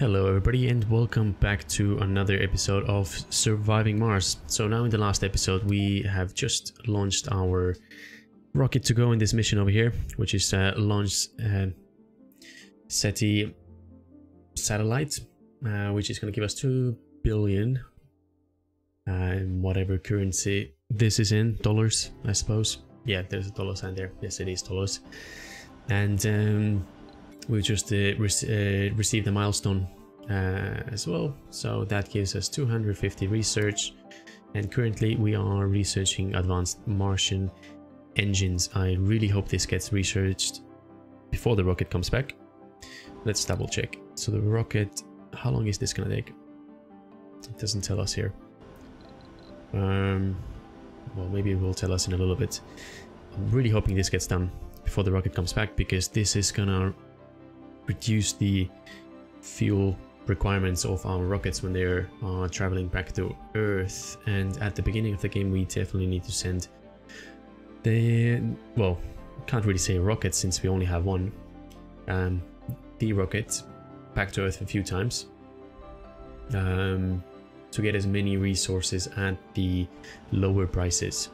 Hello everybody and welcome back to another episode of Surviving Mars. So now in the last episode we have just launched our rocket to go in this mission over here, which is uh, launch uh, SETI satellite, uh, which is going to give us 2 billion uh, whatever currency this is in, dollars I suppose. Yeah, there's a dollar sign there. Yes, it is dollars. And um, we just uh, uh, received a milestone uh, as well. So that gives us 250 research. And currently we are researching advanced Martian engines. I really hope this gets researched before the rocket comes back. Let's double check. So the rocket how long is this gonna take? It doesn't tell us here. Um well maybe it will tell us in a little bit. I'm really hoping this gets done before the rocket comes back because this is gonna reduce the fuel requirements of our rockets when they're uh, traveling back to Earth. And at the beginning of the game, we definitely need to send the, well, can't really say rocket since we only have one, um, the rocket back to Earth a few times um, to get as many resources at the lower prices.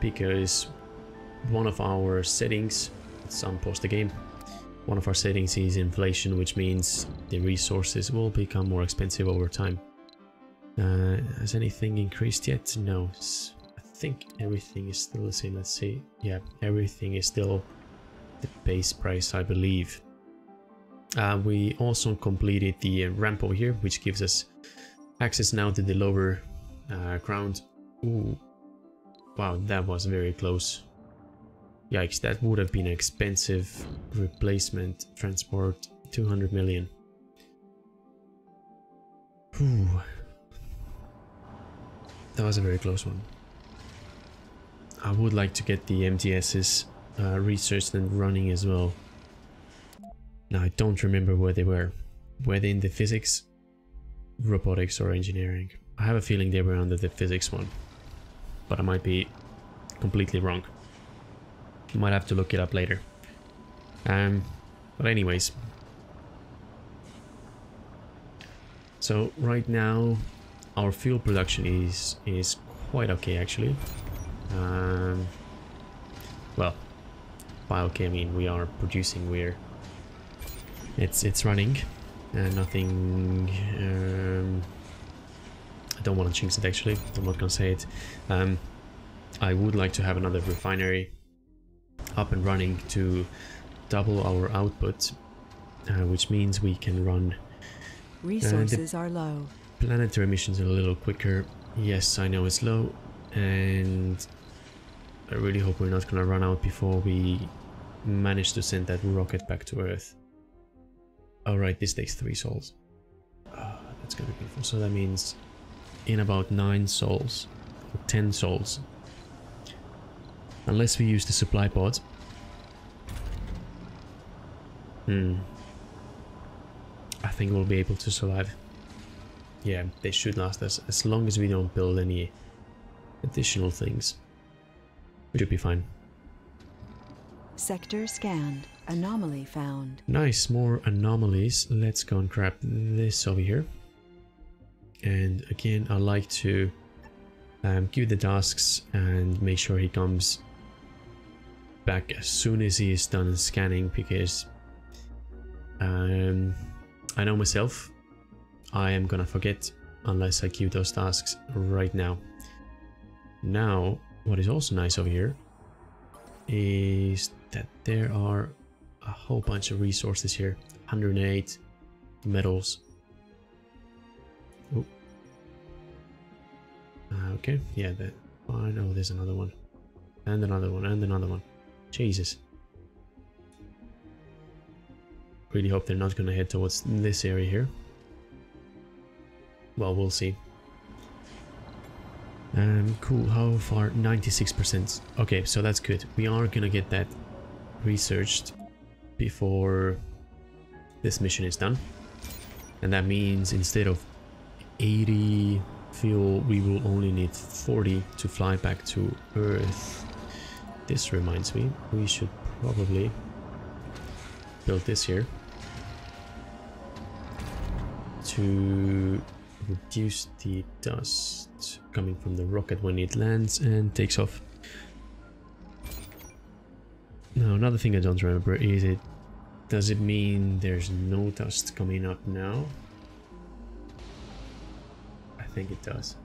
Because one of our settings, it's unpause the game, one of our settings is inflation, which means the resources will become more expensive over time. Uh, has anything increased yet? No. I think everything is still the same. Let's see. Yeah, everything is still the base price, I believe. Uh, we also completed the ramp over here, which gives us access now to the lower uh, ground. Ooh. Wow, that was very close. Yikes, that would have been an expensive replacement transport 200 million. Whew. That was a very close one. I would like to get the MDSs uh, researched and running as well. Now I don't remember where they were. Were they in the physics, robotics or engineering? I have a feeling they were under the physics one. But I might be completely wrong. Might have to look it up later. Um, but anyways. So right now our fuel production is is quite okay actually. Um, well, by okay I mean we are producing. We're it's it's running, and nothing. Um, I don't want to jinx it actually. I'm not gonna say it. Um, I would like to have another refinery up and running to double our output, uh, which means we can run resources are low. Planetary missions a little quicker. Yes, I know it's low, and I really hope we're not gonna run out before we manage to send that rocket back to Earth. Alright, this takes three sols. Oh, that's gonna be beautiful. So that means in about nine sols, or ten sols, Unless we use the supply pod. Hmm. I think we'll be able to survive. Yeah, they should last us as long as we don't build any additional things. We should be fine. Sector scanned. Anomaly found. Nice, more anomalies. Let's go and grab this over here. And again, I like to um, give the tasks and make sure he comes back as soon as he is done scanning because um, I know myself I am gonna forget unless I queue those tasks right now. Now, what is also nice over here is that there are a whole bunch of resources here. 108 metals. Uh, okay, yeah, that. Oh, I know there's another one. And another one, and another one. Jesus. Really hope they're not going to head towards this area here. Well, we'll see. Um, cool. How far? 96%. Okay, so that's good. We are going to get that researched before this mission is done. And that means instead of 80 fuel, we will only need 40 to fly back to Earth. This reminds me, we should probably build this here. to reduce the dust coming from the rocket when it lands and takes off. Now another thing I don't remember is it does it mean there's no dust coming up now? I think it does.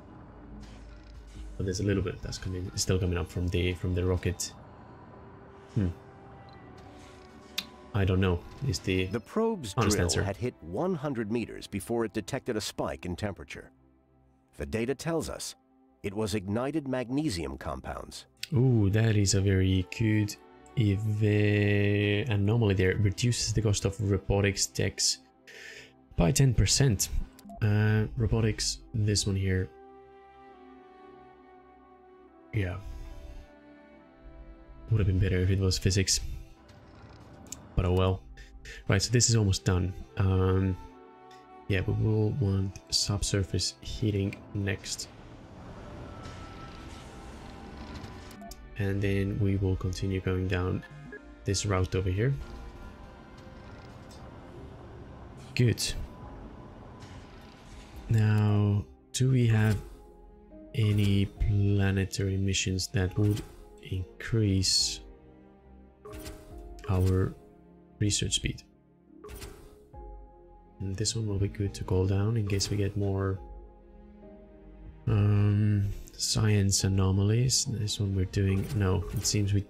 But there's a little bit of dust coming still coming up from the from the rocket. Hmm. I don't know. Is the The probe's drill answer. had hit 100 meters before it detected a spike in temperature. The data tells us it was ignited magnesium compounds. Ooh, that is a very good if the anomaly there reduces the cost of robotics techs by 10%. Uh, robotics, this one here. Yeah. Would have been better if it was physics. But oh well. Right, so this is almost done. Um, yeah, we will want subsurface heating next. and then we will continue going down this route over here. Good. Now, do we have any planetary missions that would increase our research speed? And this one will be good to call down in case we get more um, science anomalies. This one we're doing. No, it seems we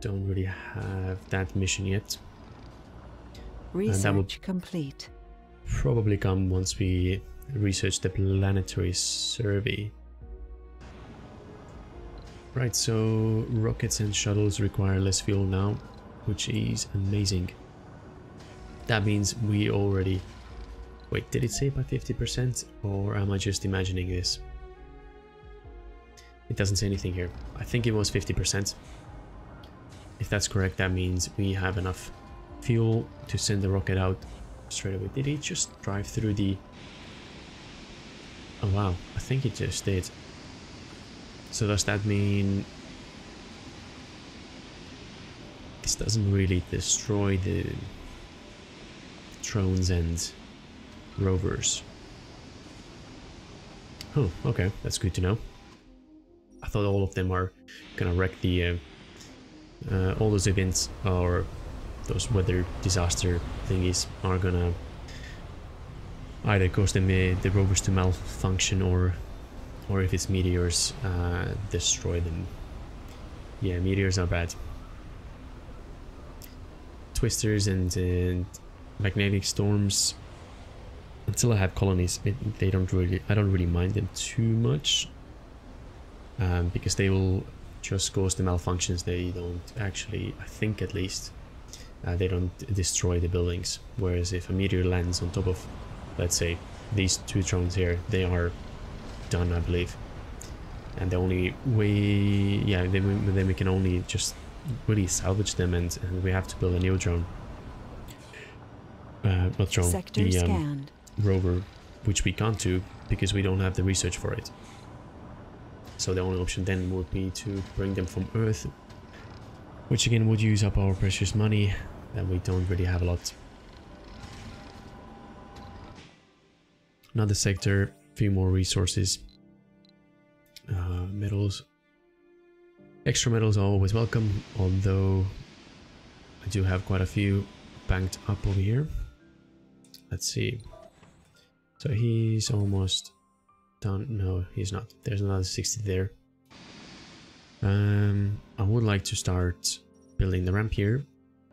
don't really have that mission yet. that will- Research complete. Probably come once we research the planetary survey. Right, so rockets and shuttles require less fuel now, which is amazing. That means we already... Wait, did it say by 50% or am I just imagining this? It doesn't say anything here. I think it was 50%. If that's correct, that means we have enough fuel to send the rocket out straight away. Did it just drive through the... Oh wow, I think it just did. So does that mean... This doesn't really destroy the drones and rovers. Oh, okay, that's good to know. I thought all of them are gonna wreck the uh, uh, all those events or those weather disaster thingies are gonna either cause them uh, the rovers to malfunction or or if it's meteors uh, destroy them. Yeah, meteors are bad. Twisters and, and magnetic storms. Until I have colonies, it, they don't really. I don't really mind them too much um, because they will just cause the malfunctions. They don't actually, I think at least, uh, they don't destroy the buildings. Whereas if a meteor lands on top of, let's say, these two drones here, they are done, I believe. And the only way, yeah, then we, then we can only just really salvage them, and, and we have to build a new drone. Uh, not drone, Sector the um, rover, which we can't do because we don't have the research for it. So the only option then would be to bring them from Earth, which again would use up our precious money that we don't really have a lot. Another sector, few more resources. Uh, metals. Extra metals are always welcome, although I do have quite a few banked up over here. Let's see. So he's almost done. No, he's not. There's another 60 there. Um, I would like to start building the ramp here,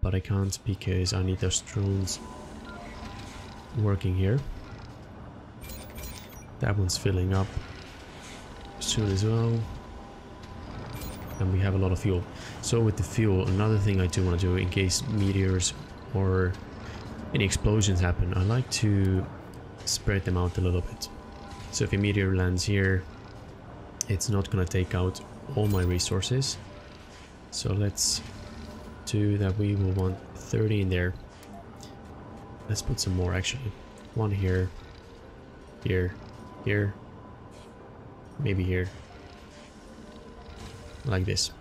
but I can't because I need those drones working here. That one's filling up soon as well. And we have a lot of fuel. So with the fuel, another thing I do want to do in case meteors or any explosions happen, I like to spread them out a little bit. So if a meteor lands here, it's not gonna take out all my resources. So let's do that. We will want 30 in there. Let's put some more actually. One here, here, here, maybe here. Like this.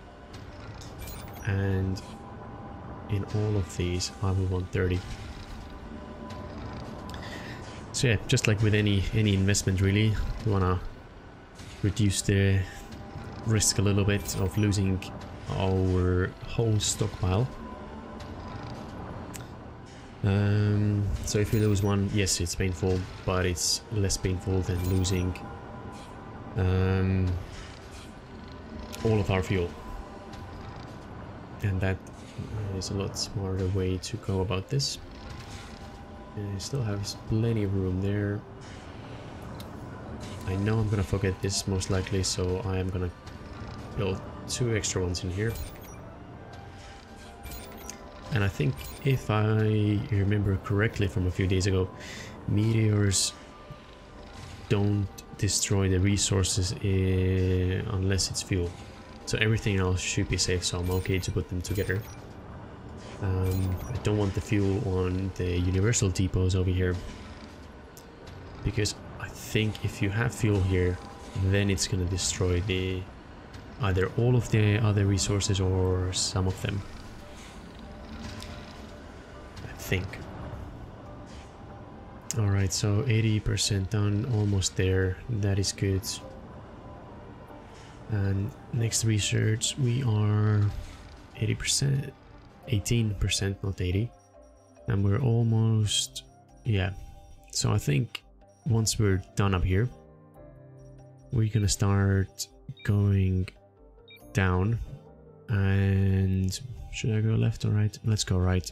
And in all of these, I will want 30. So yeah, just like with any any investment really, you wanna reduce the risk a little bit of losing our whole stockpile. Um, so if we lose one, yes, it's painful, but it's less painful than losing um, all of our fuel. And that is a lot smarter way to go about this. And I still have plenty of room there. I know I'm gonna forget this most likely, so I am gonna build two extra ones in here. And I think if I remember correctly from a few days ago, meteors don't destroy the resources eh, unless it's fuel. So everything else should be safe, so I'm okay to put them together. Um, I don't want the fuel on the universal depots over here. Because I think if you have fuel here, then it's gonna destroy the either all of the other resources or some of them. Think. Alright, so 80% done, almost there. That is good. And next research, we are 80%, 18%, not 80. And we're almost, yeah. So I think once we're done up here, we're gonna start going down. And should I go left or right? Let's go right.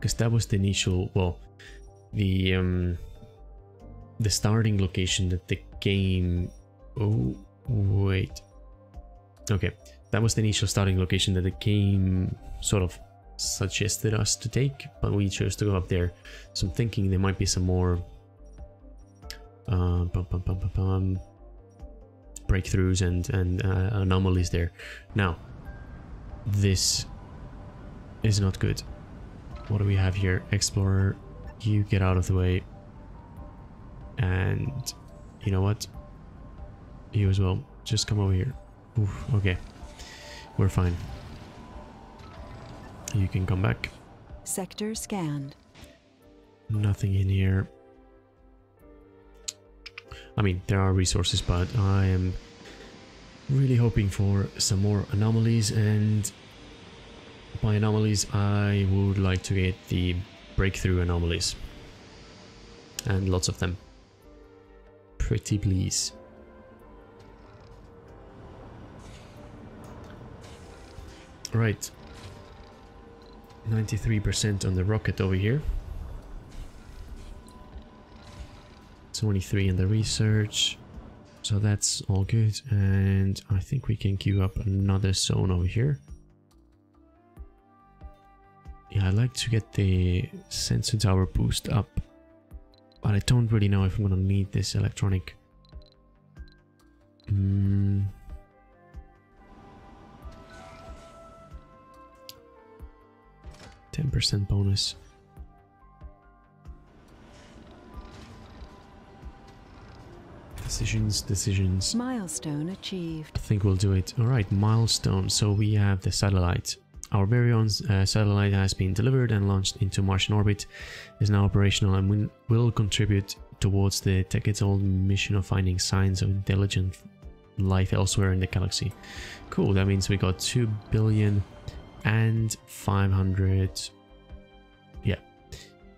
Because that was the initial, well, the um, the starting location that the game. Oh wait. Okay, that was the initial starting location that the game sort of suggested us to take, but we chose to go up there. So I'm thinking there might be some more uh, bum, bum, bum, breakthroughs and and uh, anomalies there. Now, this is not good. What do we have here? Explorer, you get out of the way. And you know what? You as well. Just come over here. Oof, okay. We're fine. You can come back. Sector scanned. Nothing in here. I mean, there are resources, but I am really hoping for some more anomalies and by anomalies I would like to get the breakthrough anomalies and lots of them. Pretty please. Right. 93% on the rocket over here. 23 in the research. So that's all good. And I think we can queue up another zone over here. Yeah, I'd like to get the sensor tower boost up. But I don't really know if I'm gonna need this electronic. Mm. Ten percent bonus. Decisions, decisions. Milestone achieved. I think we'll do it. Alright, milestone. So we have the satellite. Our very own uh, satellite has been delivered and launched into Martian orbit, is now operational and will contribute towards the decades-old mission of finding signs of intelligent life elsewhere in the galaxy. Cool, that means we got 2 billion and 500... Yeah,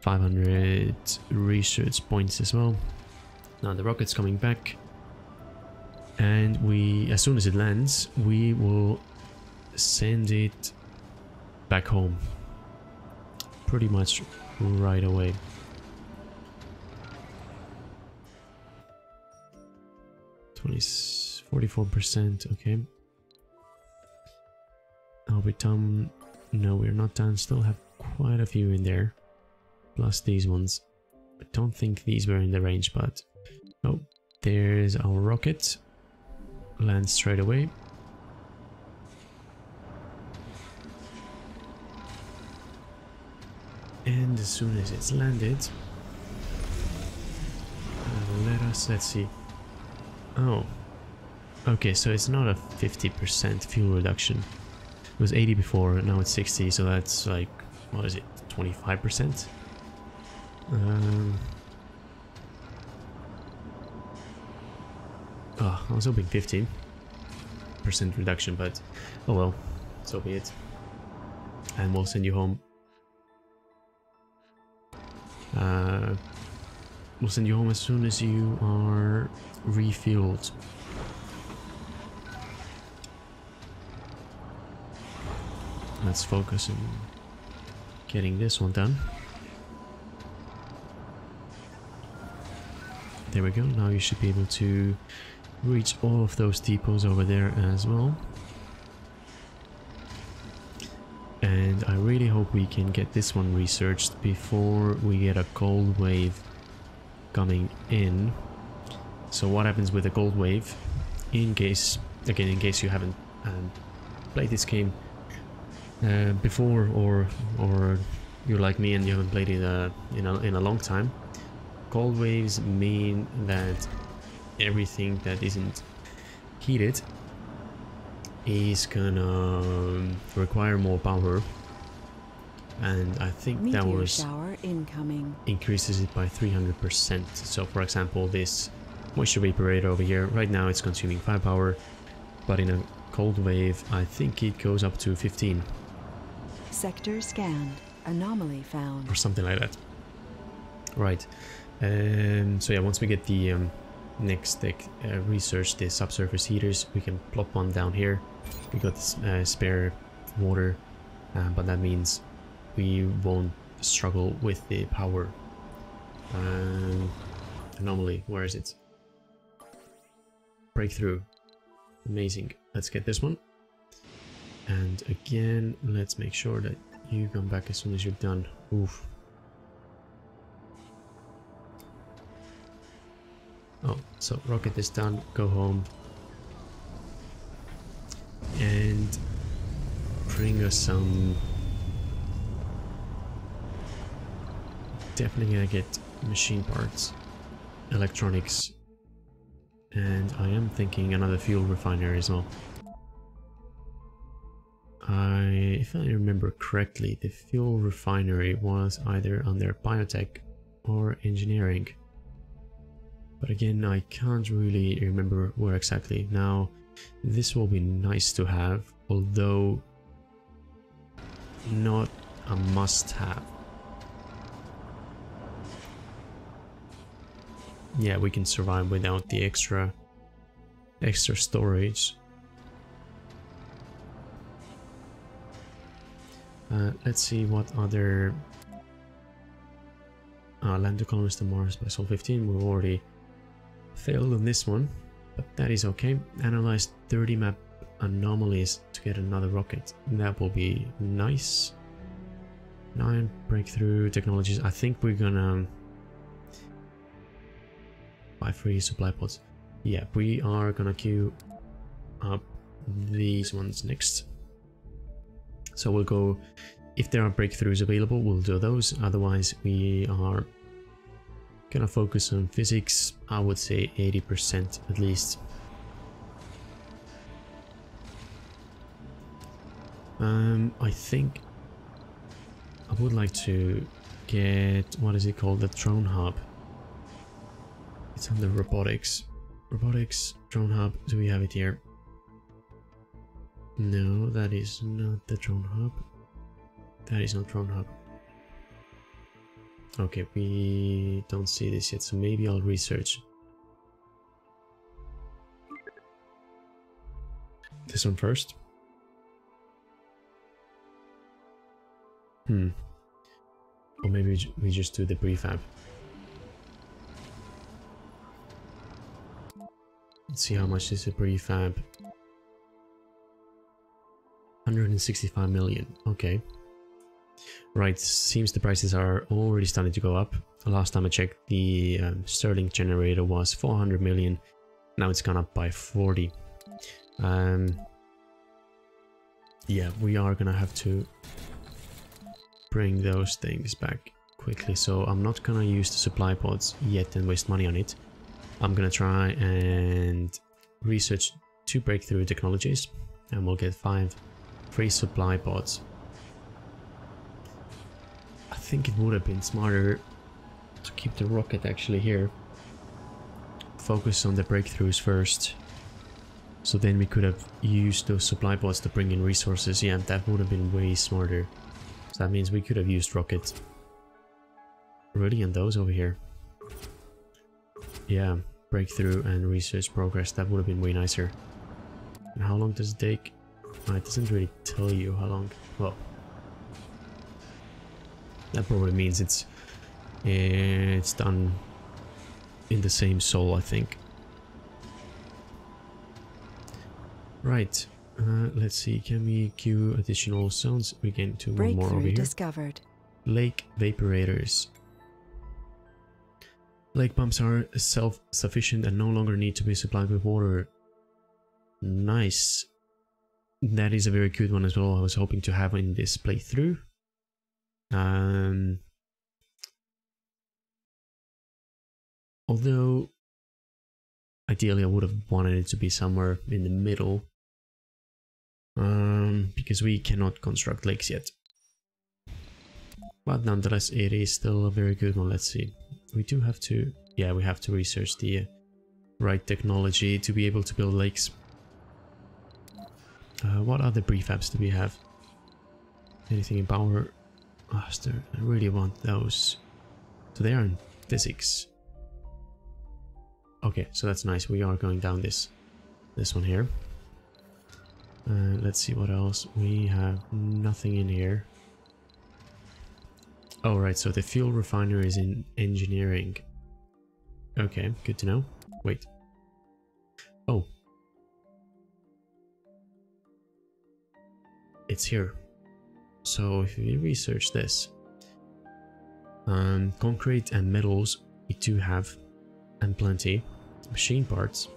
500 research points as well. Now the rocket's coming back. And we, as soon as it lands, we will send it back home. Pretty much right away. Twenty forty-four percent okay. Are we done? No, we're not done. Still have quite a few in there. Plus these ones. I don't think these were in the range, but Oh, there's our rocket. Lands straight away. as soon as it's landed. Uh, let us, let's see. Oh. Okay, so it's not a 50% fuel reduction. It was 80 before, now it's 60, so that's like, what is it, 25%? Um... Oh, I was hoping 50% reduction, but oh well, so be it. And we'll send you home uh, we'll send you home as soon as you are refueled. Let's focus on getting this one done. There we go. Now you should be able to reach all of those depots over there as well. And I really hope we can get this one researched before we get a cold wave coming in. So what happens with a cold wave, in case, again, in case you haven't um, played this game uh, before or or you're like me and you haven't played it uh, in, a, in a long time, Cold waves mean that everything that isn't heated is gonna require more power. And I think Meteor that was increases it by 300% so for example this moisture vaporator over here right now it's consuming 5 power but in a cold wave I think it goes up to 15 Sector scanned. Anomaly found. or something like that. Right. Um, so yeah once we get the um, next uh, research the subsurface heaters. We can plop one down here. We got this, uh, spare water uh, but that means we won't struggle with the power. Um, anomaly where is it? Breakthrough. Amazing. Let's get this one. And again let's make sure that you come back as soon as you're done. Oof Oh, so rocket is done, go home. And bring us some... Definitely gonna get machine parts, electronics, and I am thinking another fuel refinery as well. I, if I remember correctly, the fuel refinery was either under biotech or engineering. But again, I can't really remember where exactly. Now, this will be nice to have, although not a must-have. Yeah, we can survive without the extra extra storage. Uh, let's see what other uh, land to colonize to Mars by Sol 15. We've already failed on this one, but that is okay. Analyze 30 map anomalies to get another rocket. That will be nice. Nine breakthrough technologies. I think we're gonna um, buy free supply pods. Yeah, we are gonna queue up these ones next. So we'll go, if there are breakthroughs available, we'll do those. Otherwise, we are gonna focus on physics. I would say 80% at least. Um, I think I would like to get, what is it called, the drone hub. It's under robotics. Robotics, drone hub, do we have it here? No, that is not the drone hub. That is not drone hub. Okay, we don't see this yet, so maybe I'll research. This one first. Hmm. Or maybe we just do the prefab. Let's see how much is a prefab. 165 million. Okay. Right, seems the prices are already starting to go up. Last time I checked, the um, Stirling generator was 400 million. Now it's gone up by 40. Um, yeah, we are gonna have to bring those things back quickly. So I'm not gonna use the supply pods yet and waste money on it. I'm gonna try and research two breakthrough technologies and we'll get five free supply pods. I think it would have been smarter to keep the rocket actually here focus on the breakthroughs first. So then we could have used those supply pods to bring in resources. Yeah, that would have been way smarter. So that means we could have used rockets. Really, and those over here. Yeah, breakthrough and research progress. That would have been way nicer. And how long does it take? Oh, it doesn't really tell you how long. Well, that probably means it's it's done in the same sol, I think. Right. Uh, let's see. Can we queue additional zones? We can do one more over here. discovered. Lake vaporators. Lake pumps are self-sufficient and no longer need to be supplied with water. Nice. That is a very good one as well. I was hoping to have in this playthrough. Um, although, ideally I would have wanted it to be somewhere in the middle. Um, because we cannot construct lakes yet. But nonetheless, it is still a very good one. Let's see. We do have to... Yeah, we have to research the uh, right technology to be able to build lakes. Uh, what other prefabs do we have? Anything in power? There, I really want those. So they are in physics. Okay, so that's nice. We are going down this this one here. Uh, let's see what else. We have nothing in here. Oh, right, so the fuel refinery is in engineering. Okay, good to know. Wait. Oh. It's here. So if we research this, um, concrete and metals we do have, and plenty. Machine parts.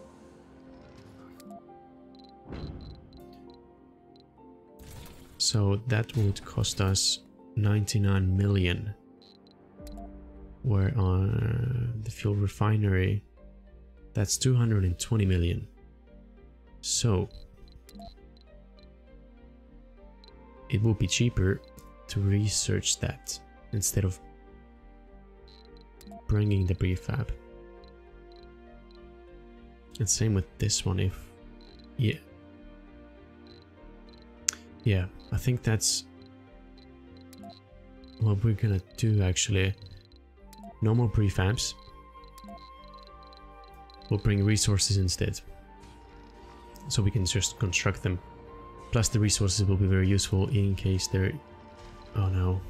So that would cost us 99 million. Where uh, the fuel refinery, that's 220 million. So it would be cheaper to research that instead of bringing the prefab. And same with this one if yeah. Yeah I think that's what we're gonna do actually. No more prefabs. We'll bring resources instead. So we can just construct them plus the resources will be very useful in case they're oh no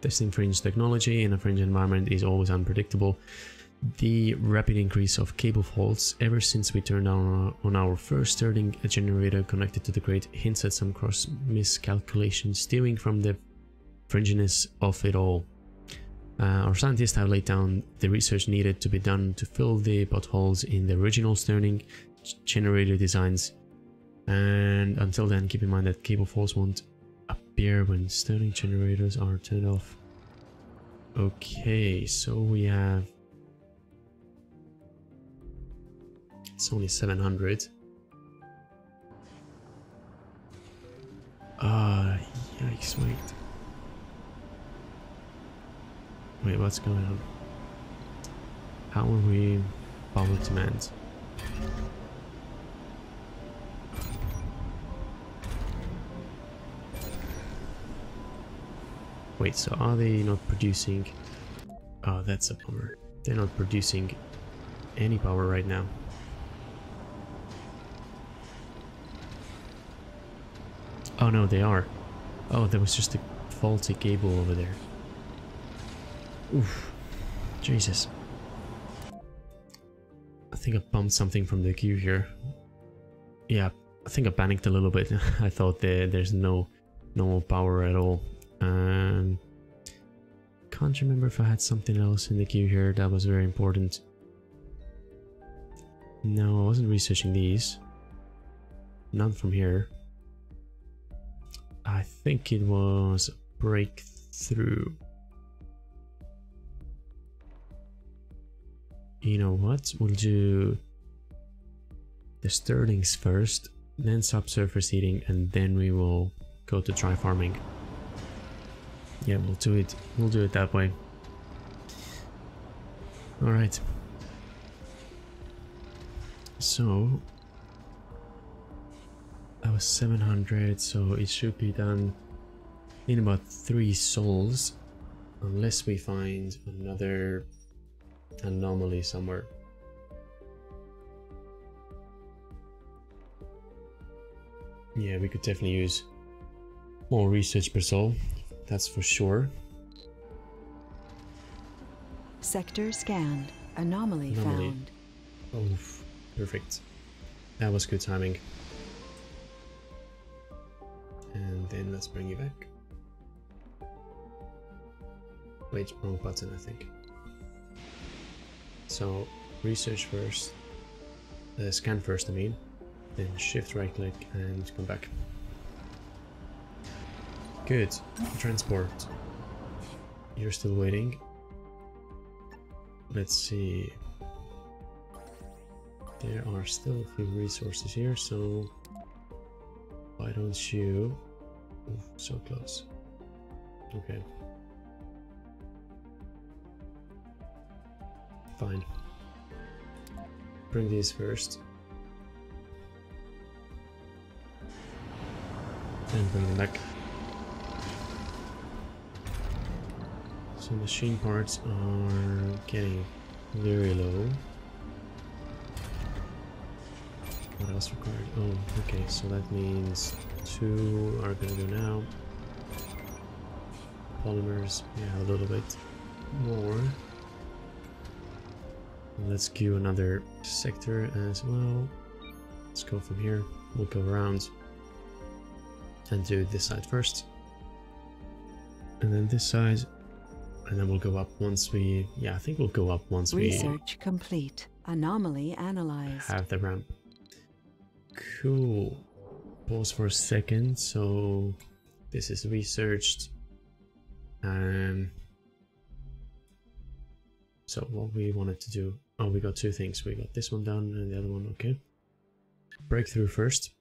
testing fringe technology in a fringe environment is always unpredictable the rapid increase of cable faults ever since we turned on, on our first Stirling generator connected to the grid hints at some cross miscalculation stemming from the fringiness of it all. Uh, our scientists have laid down the research needed to be done to fill the potholes in the original Stirling generator designs and until then keep in mind that cable faults won't appear when Stirling generators are turned off. Okay, so we have It's only 700. Ah, uh, yikes, wait. Wait, what's going on? How are we power demand? Wait, so are they not producing... Oh, that's a bummer. They're not producing any power right now. Oh no, they are. Oh, there was just a faulty cable over there. Oof. Jesus. I think I bumped something from the queue here. Yeah, I think I panicked a little bit. I thought there, there's no normal power at all. Um, can't remember if I had something else in the queue here that was very important. No, I wasn't researching these. None from here. I think it was breakthrough. You know what? We'll do the Stirlings first, then subsurface heating, and then we will go to dry farming. Yeah, we'll do it. We'll do it that way. All right. So that was 700, so it should be done in about three sols. unless we find another anomaly somewhere. Yeah, we could definitely use more research per sol, that's for sure. Sector scanned. Anomaly, Anomaly. found. Oh, perfect. That was good timing. And then let's bring you back. Wait, wrong button, I think. So, research first. Uh, scan first, I mean. Then shift right click and come back. Good. Transport. You're still waiting. Let's see. There are still a few resources here, so why don't you? So close. Okay. Fine. Bring these first. And bring them back. So machine parts are getting very low. What else required? Oh, okay, so that means two are gonna go now. Polymers, yeah, a little bit more. Let's queue another sector as well. Let's go from here. We'll go around and do this side first. And then this side. And then we'll go up once we... Yeah, I think we'll go up once we Research complete. Anomaly analyzed. have the ramp. Cool. Pause for a second. So this is researched. Um. So what we wanted to do? Oh, we got two things. We got this one done and the other one. Okay. Breakthrough first.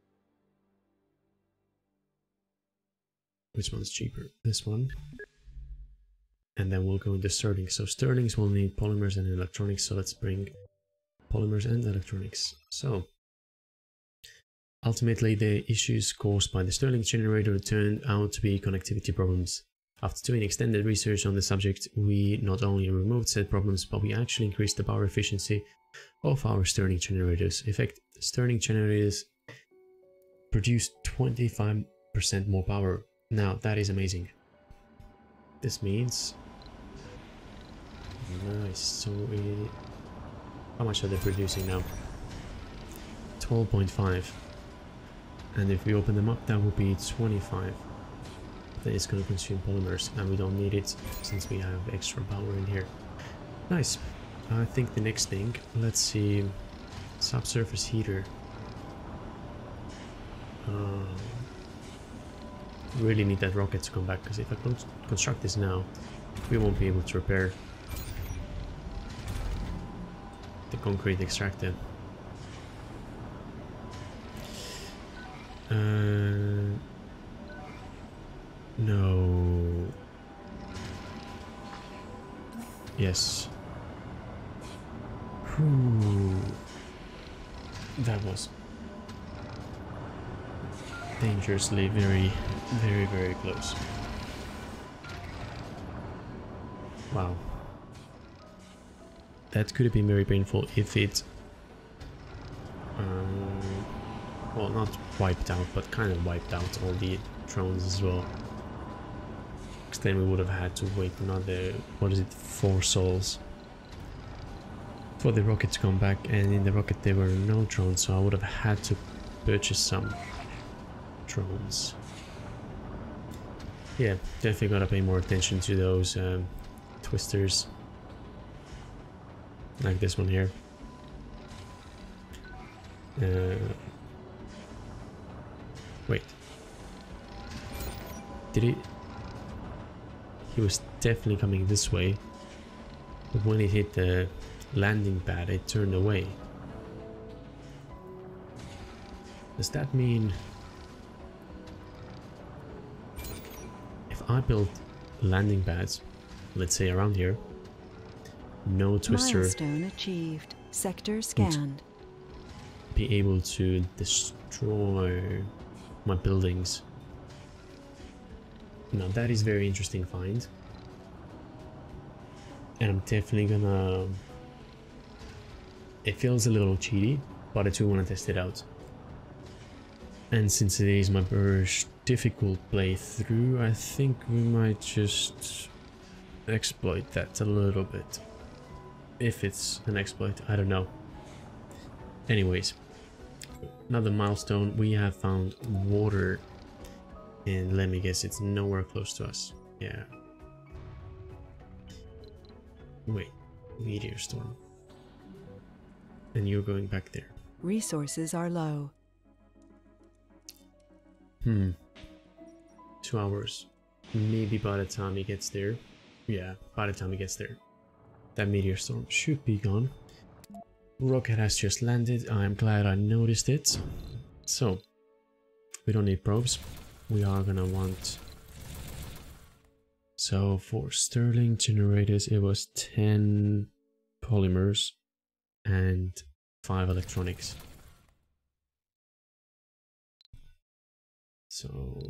Which one's cheaper? This one. And then we'll go into Stirling. So Stirlings will need polymers and electronics. So let's bring polymers and electronics. So Ultimately, the issues caused by the Stirling generator turned out to be connectivity problems. After doing extended research on the subject, we not only removed said problems, but we actually increased the power efficiency of our Stirling generators. In fact, Stirling generators produce 25% more power. Now, that is amazing. This means... Nice, so we... How much are they producing now? 12.5 and if we open them up that will be 25 that is going to consume polymers and we don't need it since we have extra power in here. Nice. I think the next thing let's see. Subsurface heater. Uh, really need that rocket to come back because if I con construct this now we won't be able to repair the concrete extracted Uh, no. Yes. That was dangerously very, very, very close. Wow. That could have been very painful if it um, well, not wiped out, but kind of wiped out all the drones as well. Because then we would have had to wait another, what is it, four sols for the rocket to come back. And in the rocket there were no drones, so I would have had to purchase some drones. Yeah, definitely gotta pay more attention to those um, twisters. Like this one here. Uh, Wait. Did he... He was definitely coming this way. But when it hit the landing pad, it turned away. Does that mean... If I build landing pads, let's say around here, no twister Milestone achieved. Sector scanned. be able to destroy my buildings. Now that is very interesting find. And I'm definitely gonna... It feels a little cheaty, but I do want to test it out. And since it is my first difficult playthrough, I think we might just exploit that a little bit. If it's an exploit, I don't know. Anyways, another milestone, we have found water. And let me guess, it's nowhere close to us. Yeah. Wait, meteor storm. And you're going back there. Resources are low. Hmm. Two hours. Maybe by the time he gets there. Yeah, by the time he gets there. That meteor storm should be gone. Rocket has just landed. I'm glad I noticed it. So, we don't need probes. We are gonna want... So, for Stirling generators, it was 10 polymers and 5 electronics. So...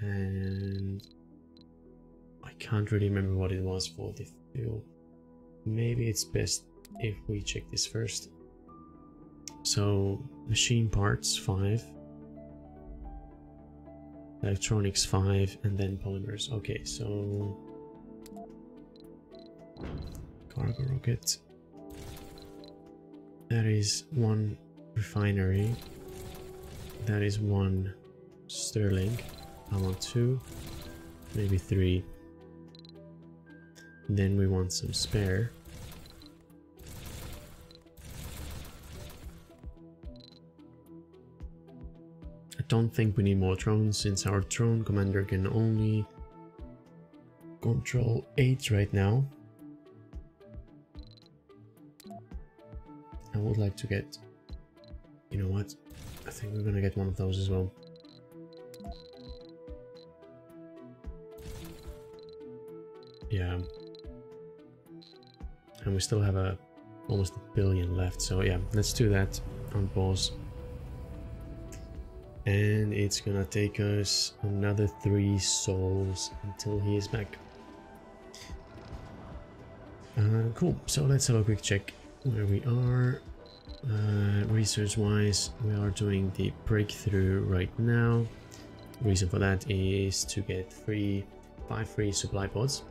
And I can't really remember what it was for the fuel. Maybe it's best if we check this first. So machine parts 5, electronics 5, and then polymers. Okay, so cargo rocket. That is one refinery. That is one Stirling. I want two, maybe three. Then we want some spare. I don't think we need more drones since our drone commander can only control 8 right now. I would like to get... You know what? I think we're gonna get one of those as well. Yeah. And we still have a almost a billion left, so yeah, let's do that on pause. And it's gonna take us another three sols until he is back. Uh, cool, so let's have a quick check where we are. Uh, research wise, we are doing the breakthrough right now. Reason for that is to get free, five free supply pods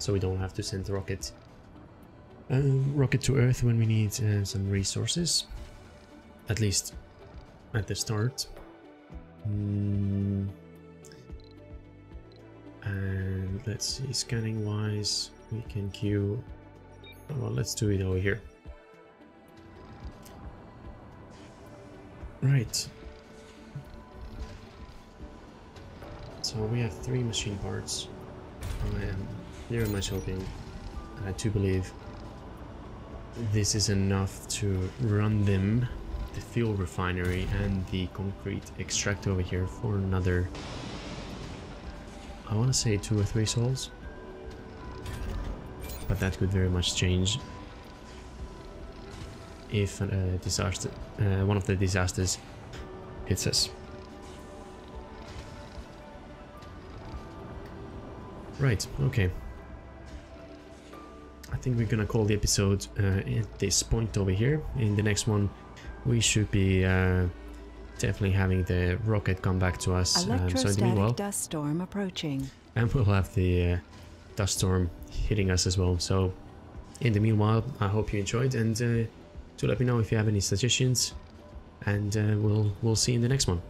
so we don't have to send rocket rocket to Earth when we need uh, some resources. At least at the start. Mm. And let's see, scanning wise, we can queue. Well, let's do it over here. Right. So we have three machine parts. I am very much hoping, I do believe, this is enough to run them, the fuel refinery and the concrete extract over here for another, I want to say two or three sols. But that could very much change if a disaster, uh, one of the disasters hits us. Right, okay. I think we're gonna call the episode uh, at this point over here. In the next one, we should be uh, definitely having the rocket come back to us. Um, so in the meanwhile, dust storm approaching. And we'll have the uh, dust storm hitting us as well. So in the meanwhile, I hope you enjoyed and uh, do let me know if you have any suggestions. And uh, we'll we'll see you in the next one.